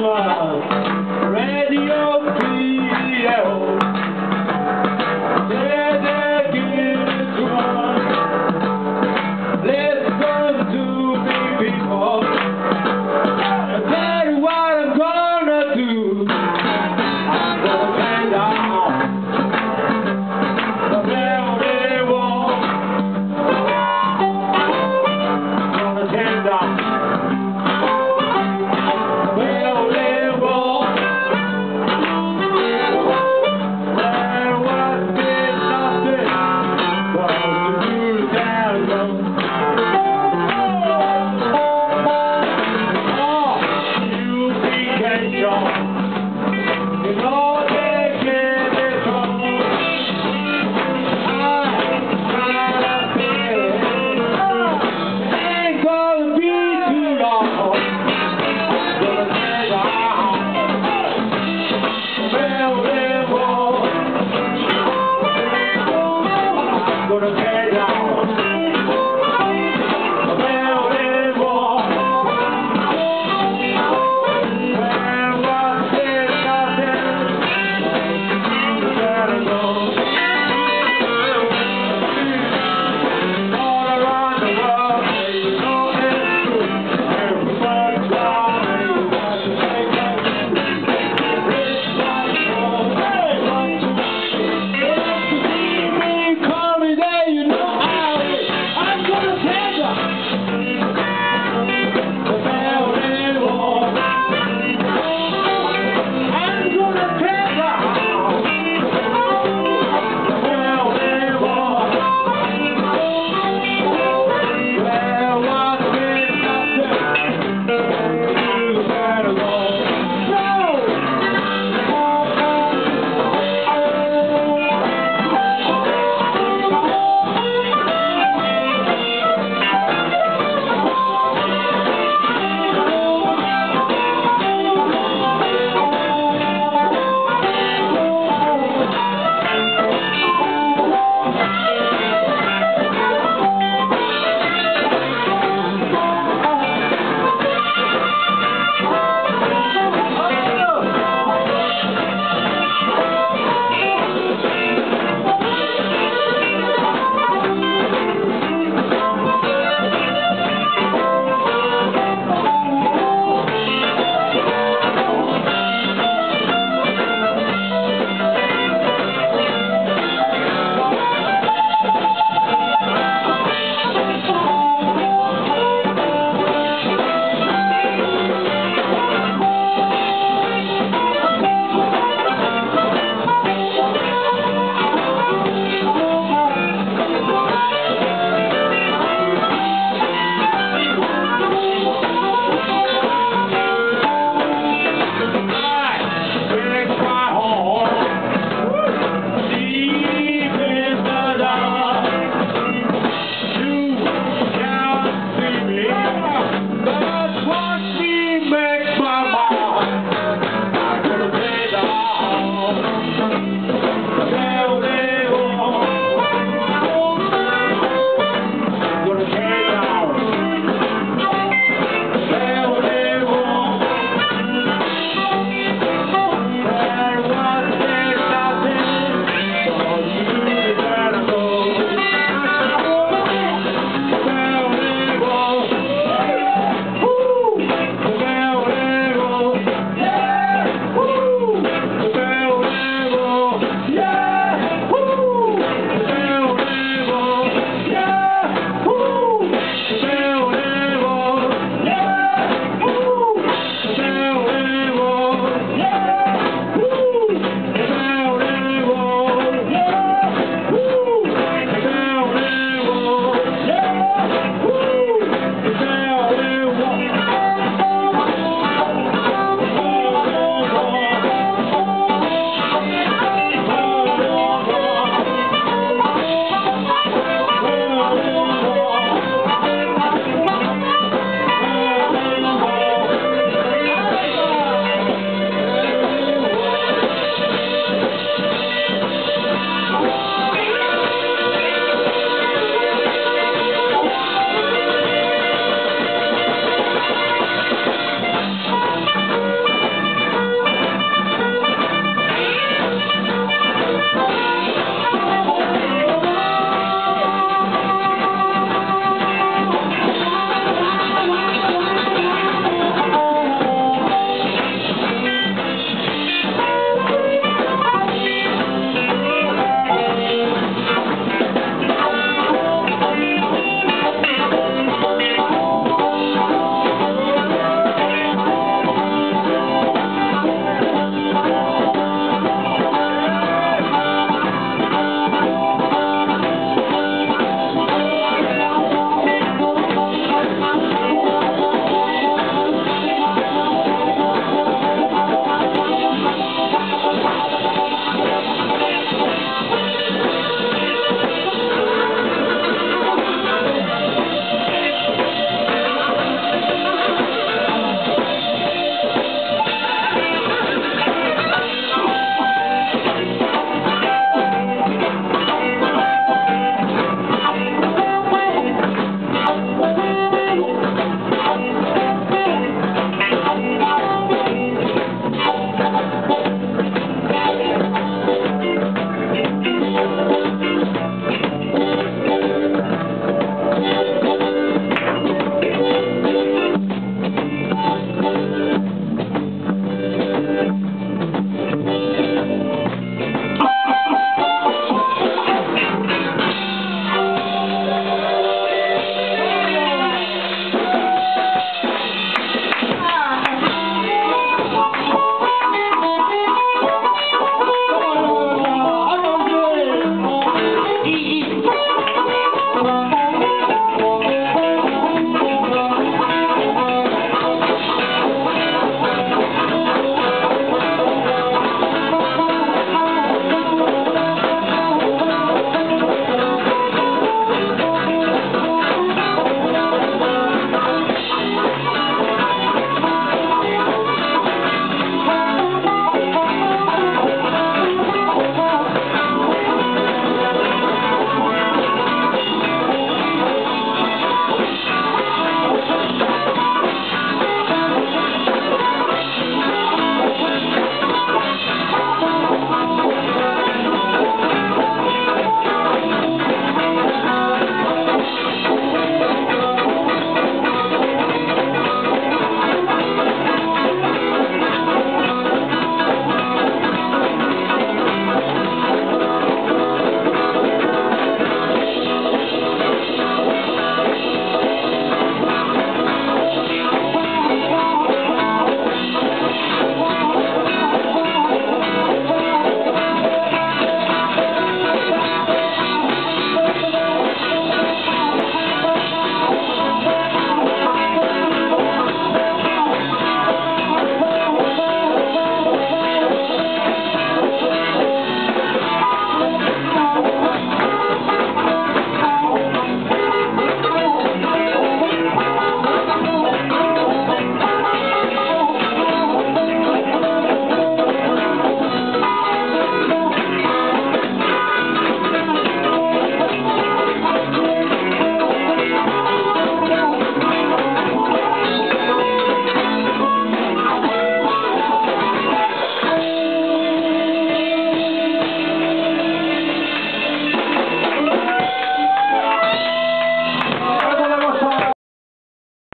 Club.